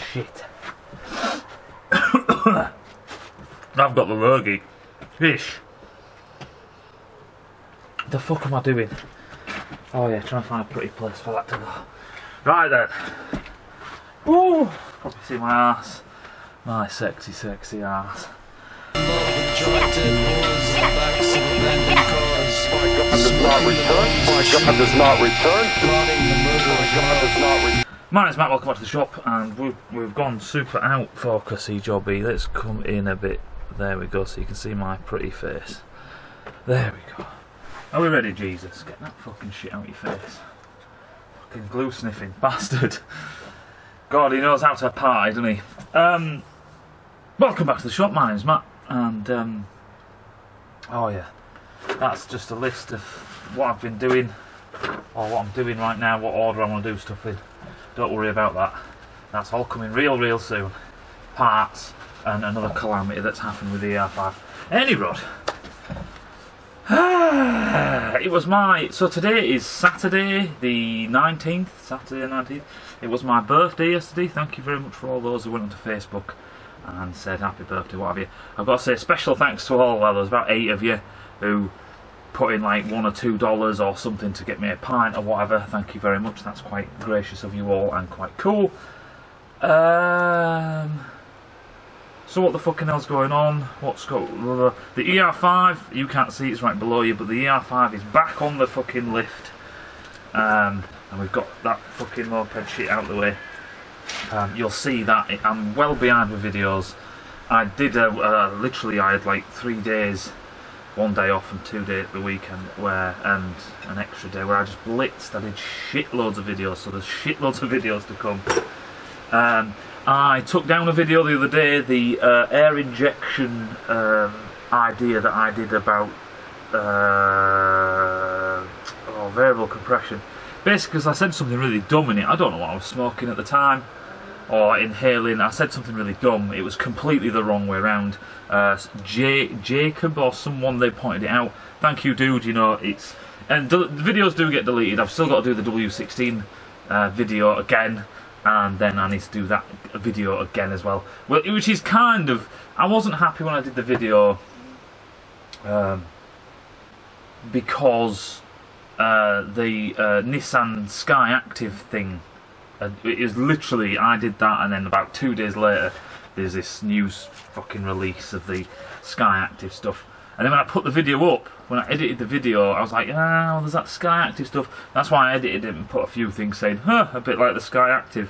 shit. I've got the lurgy. Fish. The fuck am I doing? Oh yeah, trying to find a pretty place for that to go. Right then. Woo! Probably see my ass. My sexy, sexy ass. does not return. My God does not return. My God does not return. My name's Matt, welcome back to the shop, and we've, we've gone super out for focusy jobby. Let's come in a bit. There we go, so you can see my pretty face. There we go. Are we ready, Jesus? Get that fucking shit out of your face. Fucking glue sniffing bastard. God, he knows how to pie, doesn't he? Um, welcome back to the shop. My name's Matt, and um, oh yeah, that's just a list of what I've been doing, or what I'm doing right now, what order I want to do stuff in. Don't worry about that. That's all coming real, real soon. Parts and another calamity that's happened with the ER5. Any rod. it was my so today is Saturday the 19th Saturday the 19th it was my birthday yesterday thank you very much for all those who went onto Facebook and said happy birthday what have you I've got to say special thanks to all well there's about eight of you who put in like one or two dollars or something to get me a pint or whatever thank you very much that's quite gracious of you all and quite cool um so what the fucking hell's going on? What's going on? The ER5, you can't see it's right below you, but the ER5 is back on the fucking lift. Um, and we've got that fucking moped shit out of the way. Um, you'll see that I'm well behind with videos. I did uh, literally I had like three days, one day off and two days the weekend where and an extra day where I just blitzed. I did shitloads of videos, so there's shitloads of videos to come. Um, I took down a video the other day, the uh, air injection um, idea that I did about uh, oh, variable compression. Basically, because I said something really dumb in it. I don't know what I was smoking at the time or inhaling. I said something really dumb. It was completely the wrong way around. Uh, J Jacob or someone they pointed it out. Thank you, dude. You know it's and the videos do get deleted. I've still got to do the W16 uh, video again and then I need to do that video again as well. Well, which is kind of I wasn't happy when I did the video um, because uh, the uh, Nissan Skyactiv thing. Uh, it was literally I did that, and then about two days later, there's this news fucking release of the Skyactiv stuff. And then when I put the video up, when I edited the video, I was like, ah, there's that Skyactiv stuff. That's why I edited it and put a few things saying, huh, a bit like the Skyactiv.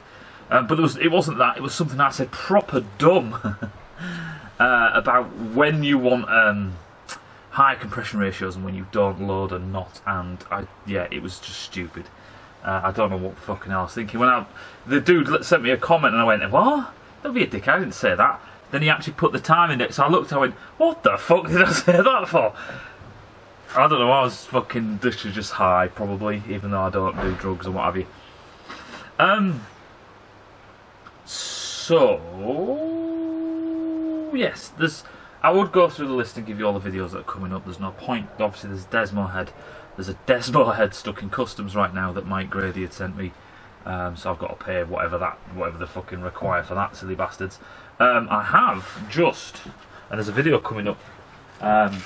Um, but it, was, it wasn't that, it was something I said proper dumb uh, about when you want um, high compression ratios and when you don't load and not. And I, yeah, it was just stupid. Uh, I don't know what fucking I was thinking. When I, the dude sent me a comment and I went, what? Don't be a dick, I didn't say that. Then he actually put the time in it, so I looked, I went, what the fuck did I say that for? I don't know, I was fucking, this was just high, probably, even though I don't do drugs and what have you. Um, so, yes, there's, I would go through the list and give you all the videos that are coming up, there's no point, obviously there's Desmo Head, there's a Desmo Head stuck in customs right now that Mike Grady had sent me, um, so I've got to pay whatever that, whatever the fucking require for that, silly bastards. Um, I have just, and there's a video coming up, um,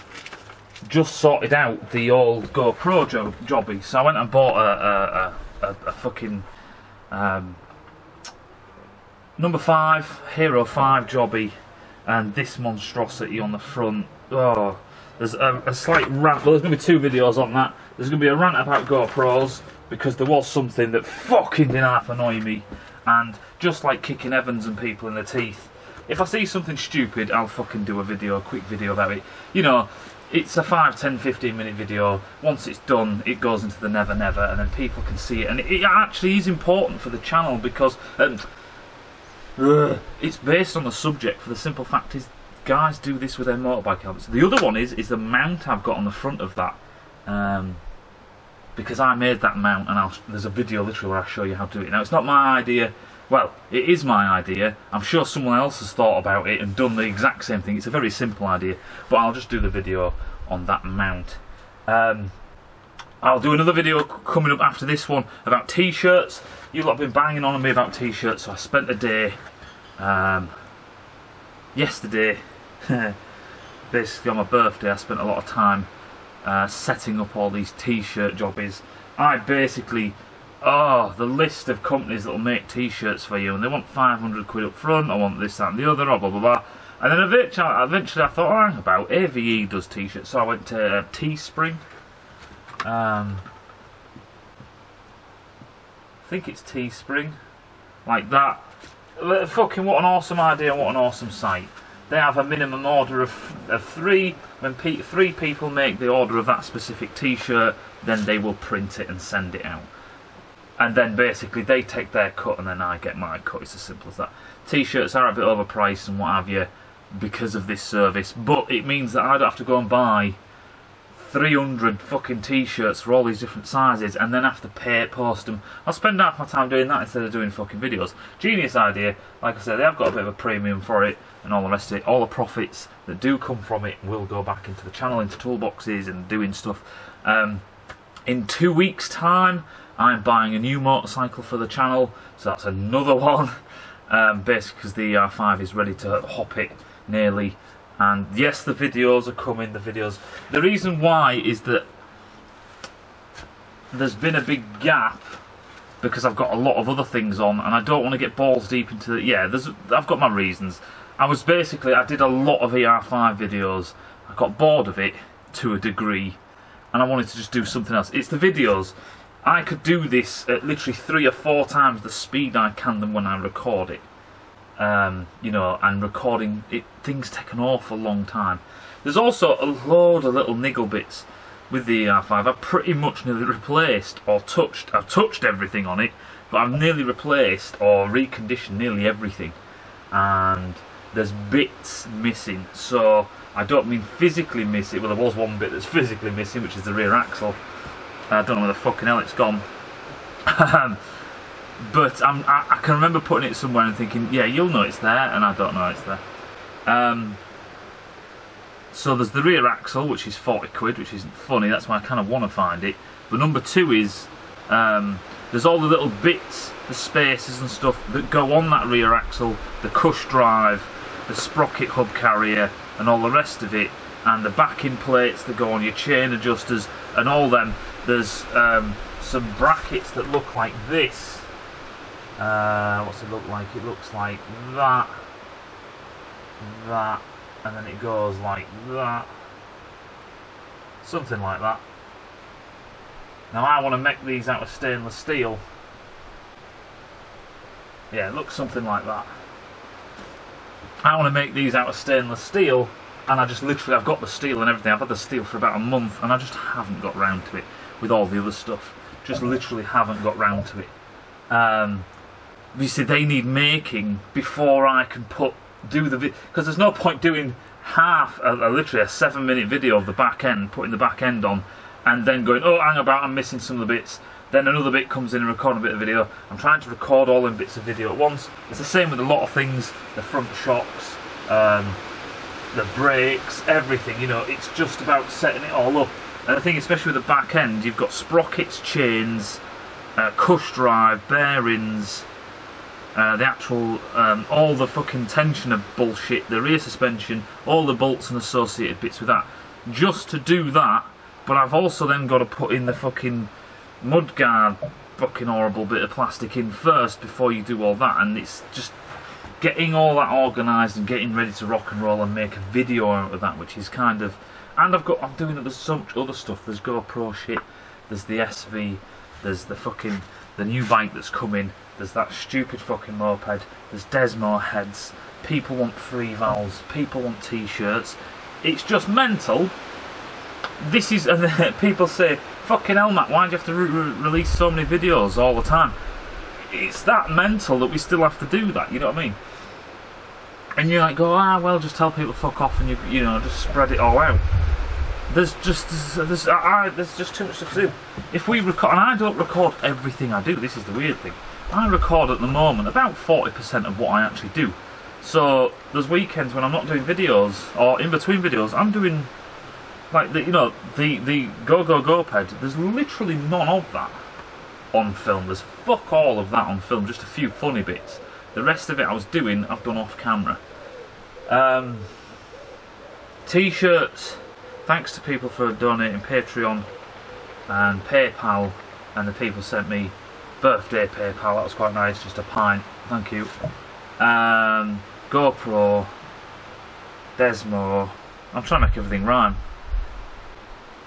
just sorted out the old GoPro job, jobby. So I went and bought a, a, a, a fucking um, number five Hero Five jobby, and this monstrosity on the front. Oh, there's a, a slight rant. Well, there's going to be two videos on that. There's going to be a rant about GoPros because there was something that fucking did half annoy me, and just like kicking Evans and people in the teeth. If I see something stupid, I'll fucking do a video, a quick video about it. You know, it's a 5, 10, 15 minute video. Once it's done, it goes into the never never, and then people can see it. And it actually is important for the channel because um, uh, it's based on the subject. For the simple fact is, guys do this with their motorbike helmets. The other one is is the mount I've got on the front of that. Um, because I made that mount, and I'll, there's a video literally where I show you how to do it. Now, it's not my idea. Well, it is my idea. I'm sure someone else has thought about it and done the exact same thing. It's a very simple idea, but I'll just do the video on that mount. Um, I'll do another video coming up after this one about t-shirts. you lot have been banging on me about t-shirts, so I spent a day, um, yesterday, basically on my birthday, I spent a lot of time uh, setting up all these t-shirt jobbies. I basically, oh, the list of companies that will make t-shirts for you, and they want 500 quid up front, I want this, that and the other, blah blah blah. And then eventually, eventually I thought, oh, about, AVE does t-shirts, so I went to uh, Teespring. Um, I think it's Teespring, like that. Fucking what an awesome idea! What an awesome site. They have a minimum order of, of three. When pe- three people make the order of that specific T-shirt, then they will print it and send it out. And then basically they take their cut, and then I get my cut. It's as simple as that. T-shirts are a bit overpriced and what have you because of this service, but it means that I don't have to go and buy 300 fucking t-shirts for all these different sizes and then have to pay post them. I'll spend half my time doing that instead of doing fucking videos. Genius idea. Like I said, they have got a bit of a premium for it and all the rest of it. All the profits that do come from it will go back into the channel, into toolboxes and doing stuff. Um, in two weeks' time, I'm buying a new motorcycle for the channel, so that's another one. Um, basically, because the R5 is ready to hop it nearly and yes the videos are coming the videos. The reason why is that there's been a big gap because I've got a lot of other things on and I don't want to get balls deep into the yeah there's I've got my reasons. I was basically I did a lot of ER5 videos. I got bored of it to a degree and I wanted to just do something else. It's the videos. I could do this at literally three or four times the speed I can them when I record it um, you know, and recording it, things take an awful long time. There's also a load of little niggle bits with the R5. I've pretty much nearly replaced or touched. I've touched everything on it, but I've nearly replaced or reconditioned nearly everything, and there's bits missing. So I don't mean physically missing. Well, there was one bit that's physically missing, which is the rear axle. I don't know where the fucking hell it's gone. but I, I, can remember putting it somewhere and thinking, yeah, you'll know it's there, and I don't know it's there. Um, so there's the rear axle, which is 40 quid, which isn't funny, that's why I kind of want to find it. But number two is, um, there's all the little bits, the spaces and stuff that go on that rear axle, the cush drive, the sprocket hub carrier, and all the rest of it, and the backing plates that go on your chain adjusters, and all them. There's um, some brackets that look like this uh, what's it look like? It looks like that, that, and then it goes like that. Something like that. Now I want to make these out of stainless steel. Yeah, it looks something like that. I want to make these out of stainless steel and I just literally, I've got the steel and everything. I've had the steel for about a month and I just haven't got round to it with all the other stuff. Just literally haven't got round to it. Um, obviously they need making before I can put do the because there's no point doing half a, a, literally a seven minute video of the back end putting the back end on and then going oh hang about I'm missing some of the bits. Then another bit comes in and record a bit of video. I'm trying to record all them bits of video at once. It's the same with a lot of things the front shocks um, the brakes everything you know it's just about setting it all up. And I think especially with the back end you've got sprockets chains uh, cush drive bearings uh, the actual, um, all the fucking tensioner bullshit, the rear suspension, all the bolts and associated bits with that. Just to do that, but I've also then got to put in the fucking mudguard fucking horrible bit of plastic in first before you do all that, and it's just getting all that organised and getting ready to rock and roll and make a video out of that, which is kind of, and I've got, I'm doing it there's so much other stuff. There's GoPro shit, there's the SV, there's the fucking the new bike that's coming. There's that stupid fucking moped. There's Desmo heads. People want free vowels. People want t-shirts. It's just mental. This is, and people say, fucking hell, Matt, why do you have to re release so many videos all the time? It's that mental that we still have to do that, you know what I mean? And you're like, go, ah, well, just tell people fuck off and you, you know, just spread it all out. There's just there's, there's, I, there's just too much to do. If we record, and I don't record everything I do. This is the weird thing. I record at the moment about 40% of what I actually do. So there's weekends when I'm not doing videos, or in between videos, I'm doing like the you know the the go go go ped. There's literally none of that. on film. There's fuck all of that on film, just a few funny bits. The rest of it I was doing, I've done off camera. Um, T-shirts. Thanks to people for donating Patreon and PayPal, and the people sent me birthday PayPal. That was quite nice, just a pint. Thank you. Um, GoPro, Desmo. I'm trying to make everything rhyme.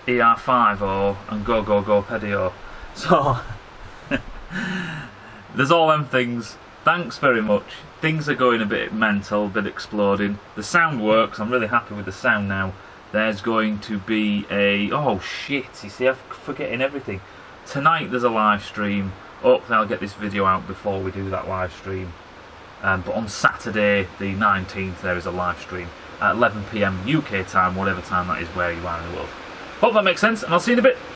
ER5O and Go Go Go Pedio. So there's all them things. Thanks very much. Things are going a bit mental, a bit exploding. The sound works. I'm really happy with the sound now. There's going to be a oh shit! You see, I'm forgetting everything. Tonight there's a live stream. Hopefully I'll get this video out before we do that live stream. Um, but on Saturday the 19th there is a live stream at 11pm UK time, whatever time that is where you are in the world. Hope that makes sense, and I'll see you in a bit.